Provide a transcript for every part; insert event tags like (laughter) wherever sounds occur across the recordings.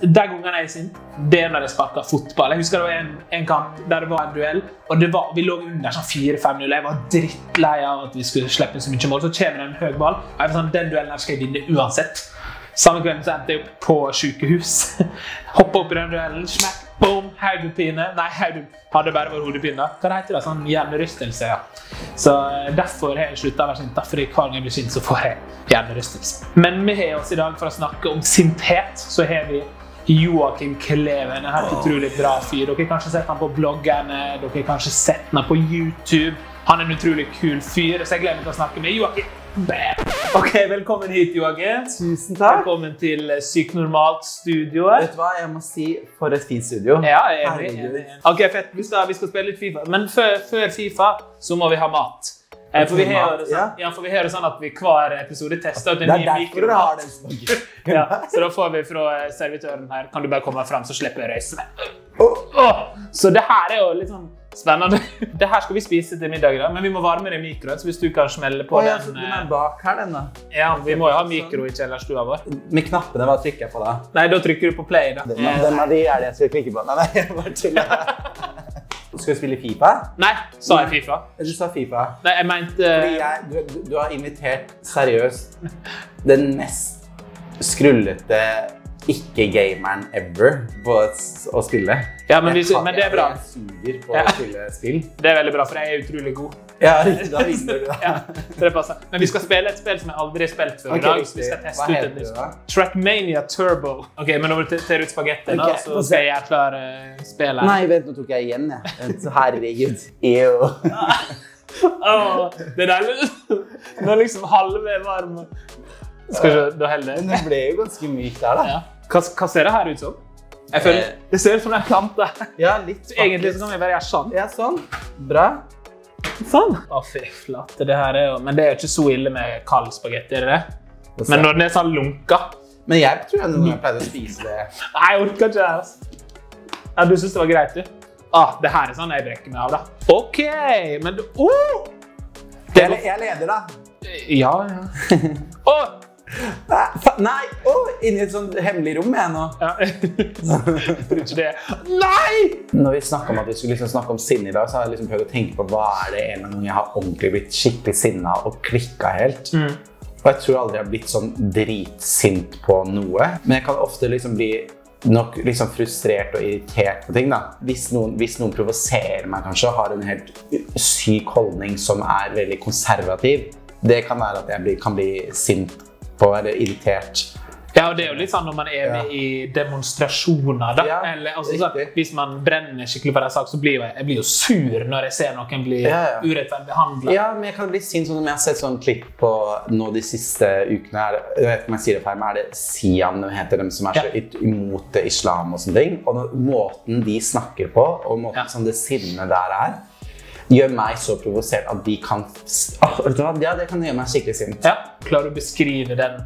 De gangene jeg er sint, det er når jeg sparker fotball. Jeg husker det var en, en kamp der det var en duell, og var, vi lå under sånn 4-5-0. Jeg var drittlei av at vi skulle slippe så mye mål. Så kommer det en høy ball, og jeg var sånn, den duellen her skal jeg vinne uansett. Samme kvelden så endte jeg opp på sykehus. (laughs) Hoppa opp i den duellen. Smack, boom, hodepine. Nei, hode, hadde bare vært hodepine. Hva heter det? Sånn hjernerystelse. ja. Så eh, Derfor har jeg slutta å være sint. Derfor hver gang jeg blir sint, så får jeg hjernerystelse. Men vi har oss i dag for å snakke om sinthet. Så har vi Joakim Kleven, en helt utrolig bra fyr. Dere har kanskje sett ham på bloggene, dere har kanskje sett ham på YouTube. Han er en utrolig kul fyr, så jeg gleder meg til å snakke med Joakim. Bam. Ok, Velkommen hit, Joakim. Tusen takk. Velkommen til Sykt normalt-studioet. Vet du hva, jeg må si for et fint studio. Ja, jeg er enig. Ok, fett. Vi skal, vi skal spille litt Fifa. Men før, før Fifa så må vi ha mat. Eh, For vi, har sånn, ja. ja, for vi har det sånn at vi hver episode tester ut en ny dere mikromat. (laughs) Ja, så da får vi fra eh, servitøren her Kan du bare komme fram, så slipper jeg å røyse. Oh. Åh, så det her er jo litt sånn spennende. (laughs) Det her skal vi spise til middag, da, men vi må varme det i mikroen. Så hvis du kan smelle på oh, ja, den den eh, bak her, den da. Ja, vi må jo ha mikro i kjellerstua vår. Med knappene, hva trykker jeg på da? Nei, da trykker du på play, da. Den, Eh, den av de er det jeg skal klikke på. Nei, nei, jeg bare tuller. (laughs) Skal vi spille FIFA? Nei, sa jeg Fifa? Du sa FIFA. Nei, jeg mente Fordi jeg, du, du, du har invitert seriøst den mest skrullete ikke-gameren ever på å, spille. Ja, men, hvis, Jeg men det er bra. Jeg suger på Ja. å spille spill. Det er veldig bra, for jeg er utrolig god. Ja, riktig. Da vinner du, da. (laughs) Ja, det passer. Men vi skal spille et spill som jeg aldri har spilt før i Ok, dag. Så vi skal teste Hva ut det da? Trackmania Turbo. Ok, men nå du ut spagettien, Ok, da, så skal jeg klare klar uh, spillet. Nei, vent, nå tok jeg igjen, jeg. Herregud. Ew. (laughs) Åh, det der (laughs) Nå er liksom halve varm. Skal se, da holder Men det. ble jo ganske myk der, da. Ja. Hva, hva ser det her ut som? Føler, Eh. det ser ut som en plante. Ja, litt. faktisk. egentlig så kan vi bare gjøre sånn. Ja, sånn. Bra. Sånn. Å, fy flate. Det her er jo Men det er jo ikke så ille med kald spagetti, er det det? Men når den er sånn lunka Men jeg tror jeg noen ganger pleide å spise det. Nei, jeg orker ikke det. Altså. Ja, du syns det var greit, du? Ah, det her er sånn jeg brekker meg av, da. OK, men du oh! Det Jeg, jeg leder, da. Ja, ja. (laughs) Å! Nei, Oh, inni et sånt hemmelig rom jeg nå. Ja. (laughs) Det. Nei! Når vi snakket om at vi skulle liksom snakke om sinne i dag, så har jeg liksom prøvd å tenke på hva er det en gang jeg har ordentlig blitt skikkelig sinna og klikka helt. Og jeg tror aldri jeg har blitt sånn dritsint på noe. Men jeg kan ofte liksom bli nok liksom frustrert og irritert på ting. da. Hvis noen, hvis noen provoserer meg kanskje og har en helt syk holdning som er veldig konservativ, det kan være at jeg blir, kan bli sint på være irritert. Ja, og det er jo litt sånn når man er med Ja. i demonstrasjoner, da. Ja, Eller, altså, riktig. hvis man brenner skikkelig for en sak, så blir jeg, jeg blir jo sur når jeg ser noen bli Ja, urettferdig behandla. Ja, men jeg kan bli sint sånn om jeg har sett sånn klipp på nå de siste ukene. her, jeg vet ikke om jeg sier det feil, men er det Sian de heter, dem som er så imot islam og sånne ting? Og måten de snakker på, og måten som det sinnet der er, gjør meg så provosert at de kan ah? Ja, det kan gjøre meg skikkelig sint. Ja, Klarer du å beskrive den,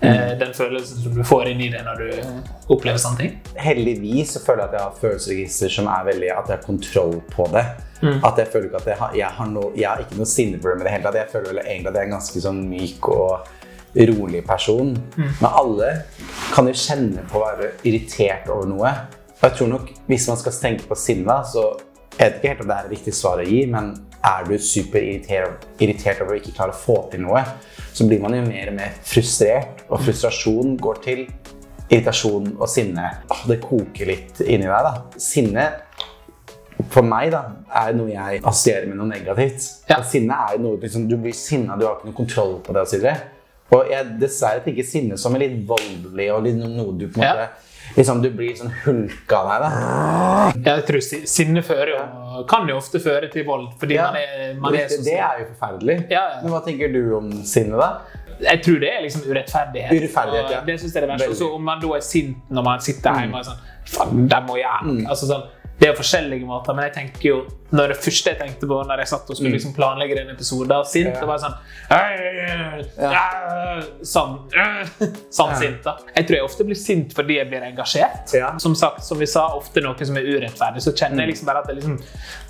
eh, den følelsen som du får inni deg når du opplever sånne ting? Heldigvis så føler jeg at jeg har følelsesregister som er veldig At jeg har kontroll på det. At jeg føler ikke at jeg har, jeg har, noe, jeg har ikke noe sinneproblem i det hele tatt. Jeg føler egentlig at jeg er en ganske sånn myk og rolig person. Men alle kan jo kjenne på å være irritert over noe. Og jeg tror nok hvis man skal tenke på sinne, så jeg vet ikke helt om det er riktig svar å gi, men er du superirritert over å ikke klare å få til noe, så blir man jo mer og mer frustrert, og frustrasjon går til irritasjon og sinne. Det koker litt inni deg, da. Sinne for meg da, er noe jeg assosierer med noe negativt. Ja. Og sinne er noe liksom, Du blir sinna, du har ikke noe kontroll på det. Og, så videre. og jeg dessverre tenker sinne som er litt voldelig og litt noe du på en Ja. måte liksom, Du blir sånn hulka av deg. da. Jeg tror sinne fører jo, kan jo ofte føre til vold, fordi Ja. man er, man er det, det er jo forferdelig. Ja, ja. Men hva tenker du om sinnet, da? Jeg tror det er liksom urettferdighet. Urettferdighet, ja. Det synes jeg er det verste. Om man da er sint når man sitter hjemme og sånn Faen, de må jeg Mm. altså, sånn, Det er jo forskjellige måter, men jeg tenker jo når det første jeg tenkte på når jeg satt og skulle liksom planlegge en episode av sint, Mm. Ja. det var sånn «Øh, øh, Sånn. øh», Sånn Ja. sint, da. Jeg tror jeg ofte blir sint fordi jeg blir engasjert. Ja. Som sagt, som vi sa, ofte noe som er urettferdig. Så kjenner jeg liksom bare at det, liksom,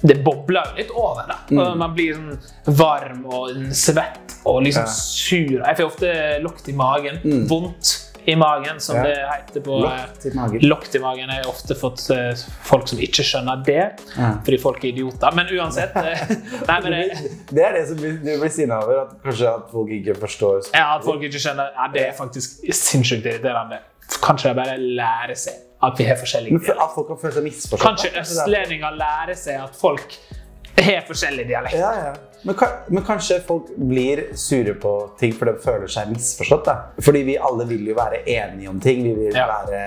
det bobler litt over. da. Mm. Og man blir sånn varm og svett og liksom Ja. sur. Jeg får ofte lukt i magen. Mm. Vondt. I magen, som Ja. det heter på Lokt i magen. Lokt i magen. Jeg har ofte fått eh, folk som ikke skjønner det, Ja. fordi folk er idioter. Men uansett eh, (laughs) Nei, men det, (laughs) Det er det som blir- du blir sinna over. At kanskje at folk ikke forstår ja, at folk ikke skjønner ja, Det er faktisk sinnssykt irriterende. Kanskje de bare lærer seg at vi har forskjellige Men for dialekter. At folk kan føle seg misforstått. Kanskje er- østlendinger lærer seg at folk har forskjellige dialekter. Ja, ja. Men, men kanskje folk blir sure på ting for de føler seg misforstått. da. Fordi vi alle vil jo være enige om ting. Vi vil Ja. være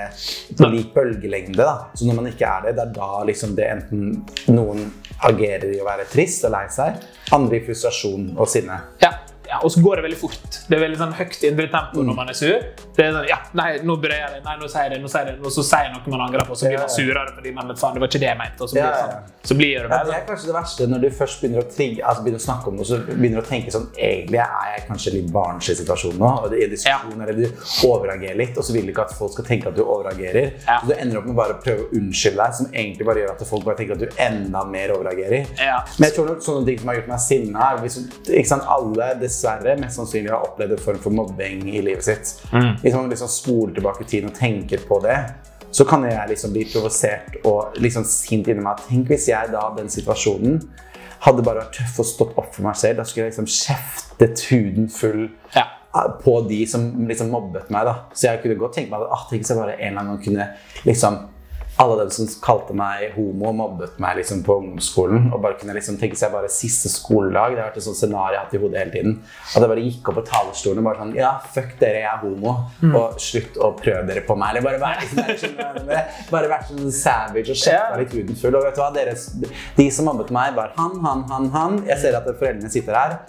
på lik bølgelengde. da. Så når man ikke er det, det er da liksom det enten noen agerer i å være trist og lei seg, andre i frustrasjon og sinne. Ja. Ja, og så går det veldig fort. Det er veldig sånn høyt indre tempo når man er sur. Det er sånn, ja, nei, nå burde jeg det, nei, nå sier jeg det, nå sier jeg det, og så sier jeg noe man angrer på, så blir man surere fordi man faen, det var ikke det jeg mente, og så blir det sånn. Så blir det Ja, det er kanskje det verste når du først begynner å, trigge, altså begynner å snakke om noe, så begynner du å tenke sånn Egentlig er jeg kanskje litt barnslig i situasjonen nå, og det er diskusjon, eller du overreagerer litt, og så vil du ikke at folk skal tenke at du overreagerer. Ja. Så du ender opp med bare å prøve å unnskylde deg, som egentlig bare gjør at folk bare tenker at du enda mer overreagerer. Ja. Men jeg tror nok sånne ting som har gjort meg sinna, hvis ikke sant, alle dessverre mest sannsynlig har opplevd en form for mobbing i livet sitt. Hvis man liksom spoler tilbake tiden og tenker på det, så kan jeg liksom bli provosert og liksom sint inni meg. Tenk hvis jeg da, den situasjonen, hadde bare vært tøff og stått opp for meg selv. Da skulle jeg liksom kjeftet huden full Ja. på de som liksom mobbet meg. da. Så jeg kunne godt tenke meg at ah, tenk hvis jeg bare en eller annen gang kunne liksom alle dem som kalte meg homo, mobbet meg liksom på ungdomsskolen. Og bare kunne liksom tenke seg bare siste skoledag. Det har vært et sånt scenario jeg har hatt i hodet hele tiden. At jeg bare gikk opp på talerstolen og bare sånn Ja, fuck dere, jeg er homo. Og slutt å prøve dere på meg. Eller bare vær liksom, sånn, bare vært sånn savage og sjekka litt utenfull. Og vet du hva, Deres, de som mobbet meg, var han, han, han, han. Jeg ser at foreldrene sitter her.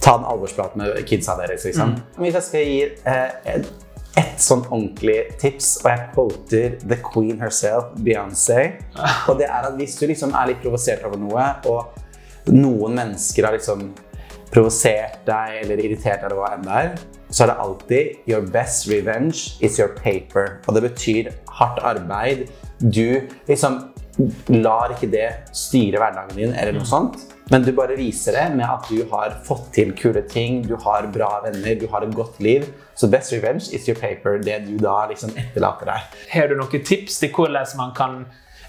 Ta en alvorsprat med kidsa deres, liksom. Mm. Hvis jeg skal gi eh, et, et sånn ordentlig tips, og jeg quoter the queen herself, Beyoncé, (laughs) og det er at hvis du liksom er litt provosert over noe, og noen mennesker har liksom provosert deg eller irritert deg eller hva enn det er, så er det alltid your best revenge is your paper. Og det betyr hardt arbeid. Du liksom lar ikke det styre hverdagen din eller noe sånt, men du bare viser det med at du har fått til kule ting, du har bra venner, du har et godt liv. Så best revenge is your paper, det du da liksom etterlater deg. Har du noen tips til hvordan man kan,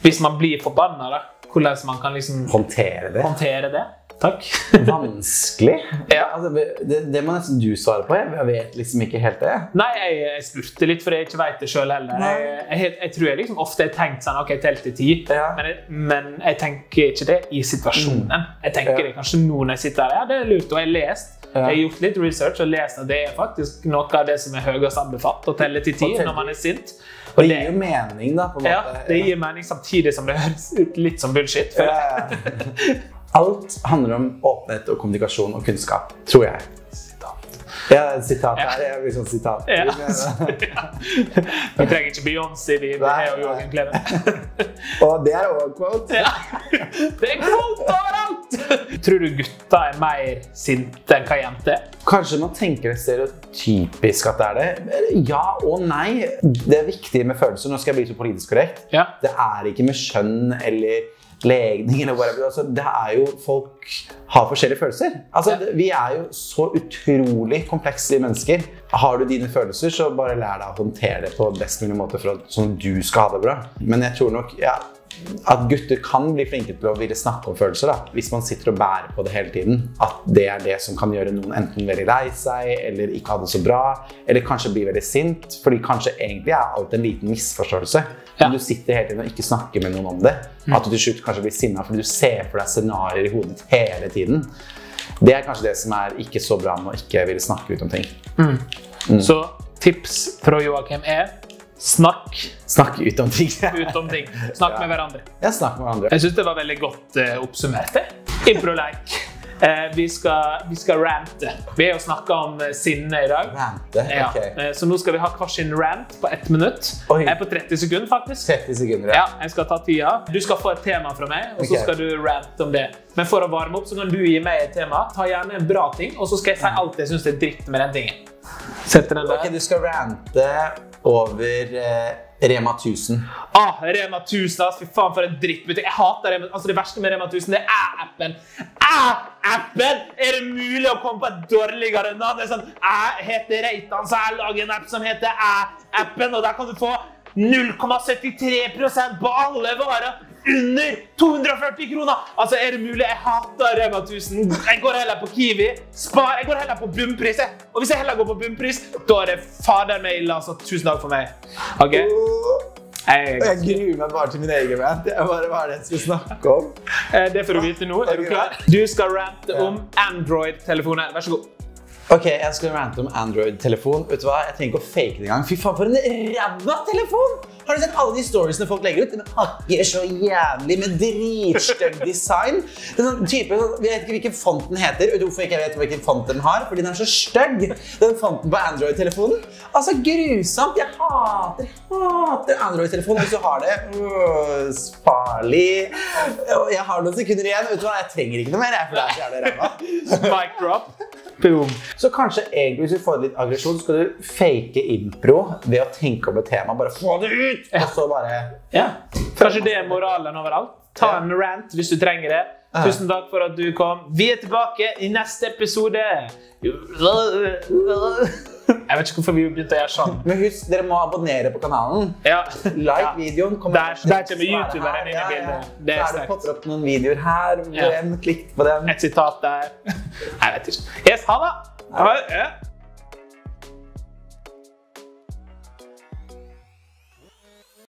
hvis man blir forbanna, da, hvordan man kan liksom Håndtere det. håndtere det? Takk. (laughs) Vanskelig? Ja. Altså, det, det må nesten du svare på. Jeg vet liksom ikke helt det. Nei, jeg, jeg spurte litt, for jeg ikke vet det sjøl heller. Jeg, jeg, jeg tror jeg liksom ofte har tenkt sånn OK, jeg telte til ti, Ja. men, men jeg tenker ikke det i situasjonen. Jeg tenker Ja. det kanskje nå når jeg sitter her. Ja, det er lurt, og jeg har lest. Ja. Jeg har gjort litt research og lest at det er faktisk noe av det som er høyest anbefalt, å telle til ti når man er sint. Og Det gir jo mening, da. på en ja, måte. det gir mening samtidig som det høres ut litt som bullshit. Ja. Alt handler om åpenhet og kommunikasjon og kunnskap, tror jeg. Ja, sitat Ja. her. Jeg blir sånn sitat. Ja. (laughs) ja. Vi trenger ikke Beyoncé, vi har jo Jørgen Kleven. Og (laughs) det er en quote. Ja. Det er quote overalt! Tror du gutta er mer sinte enn hva jenter er? Kanskje man tenker det stereotypisk at det er det. Ja og nei. Det er viktig med følelser. Nå skal jeg bli så politisk korrekt. Ja. Det er ikke med skjønn eller legning eller whatever. Altså, det er jo Folk har forskjellige følelser. Altså, Ja. Vi er jo så utrolig komplekse mennesker. Har du dine følelser, så bare lær deg å håndtere det på best mulig måte for at sånn du skal ha det bra. Men jeg tror nok ja, at gutter kan bli flinke til å ville snakke om følelser. da. Hvis man sitter og bærer på det hele tiden. At det er det som kan gjøre noen enten veldig lei seg eller ikke ha det så bra. Eller kanskje bli veldig sint. Fordi kanskje egentlig er alt en liten misforståelse. Ja. Men du sitter hele tiden og ikke snakker med noen om det. At du til slutt kanskje blir sinna fordi du ser for deg scenarioer i hodet hele tiden. Det er kanskje det som er ikke så bra med å ikke ville snakke ut om ting. Så tips fra Joakim er snakk Snakk ut om ting. (laughs) ut om ting. Snakk med hverandre. Ja, snakk med hverandre. Jeg syns det var veldig godt uh, oppsummert. det. Impro-like. Eh, vi, skal, vi skal rante. Vi har jo snakka om eh, sinne i dag. Rante. Ja. Ok. eh, Så nå skal vi ha hver sin rant på ett minutt. Oi. Jeg er på 30 sekunder, faktisk. 30 sekunder. Ja, ja. jeg skal ta tida. Du skal få et tema fra meg, og så skal du rante om det. Men for å varme opp, så kan du gi meg et tema. Ta gjerne en bra ting, og så skal jeg si alt jeg syns er dritt med den tingen. Setter den der. Ok, du skal rante over eh, Rema 1000. Ah, Rema 1000, ass. Fy faen, for en drittbutikk. Jeg hater Rema Altså, Det verste med Rema 1000, det er appen. Æ-appen! Er det mulig å komme på et dårligere navn? Det er sånn, Jeg heter Reitan, så jeg lager en app som heter Æ-appen, og der kan du få 0,73% på alle varer under 240 kroner! Altså, er det mulig? Jeg hater Rema 1000. Jeg går heller på Kiwi. Spar. Jeg går heller på bunnpris. Og hvis jeg heller går på bunnpris, da er det fader meg ille. Altså, tusen takk for meg. Ok? Jeg, Jeg gruer meg bare til min egen rant. Jeg bare, Hva er det jeg skal snakke om? Eh, det får du vite nå. Er du klar? Du skal rante om Android-telefoner. Vær så god. Ok, Jeg skal rante om Android-telefon. Vet du hva? Jeg trenger ikke å fake det engang. Fy faen, for en ræva telefon! Har du sett alle de storiesene folk legger ut? Den hakker så jævlig med dritstygg design. Er sånn type, jeg vet ikke hvilken font den heter. Vet du hvorfor ikke jeg vet hvilken font den har? Fordi den er så stygg. Den fonten på Android-telefonen. Altså, grusomt. Jeg hater, hater Android-telefonen. Hvis du har det, øh, farlig. Jeg har noen sekunder igjen. Vet du hva? Jeg trenger ikke noe mer, jeg, for det er så jævlig ræva. Boom. Så kanskje egentlig hvis du får litt aggresjon, skal du fake impro ved å tenke om et tema. Bare få det ut! Og så bare Ja. Kanskje det er moralen overalt. Ta en rant hvis du trenger det. Tusen takk for at du kom. Vi er tilbake i neste episode. Jeg vet ikke hvorfor vi begynte å gjøre sånn. Men husk, dere må abonnere på kanalen. Ja. Like Ja. videoen. Der- der kommer Svare youtuberen inn i Ja, bildet. Det er er popper opp noen videoer her. Hjem, klikk på dem. Et sitat der. Jeg vet ikke. Yes, ha det!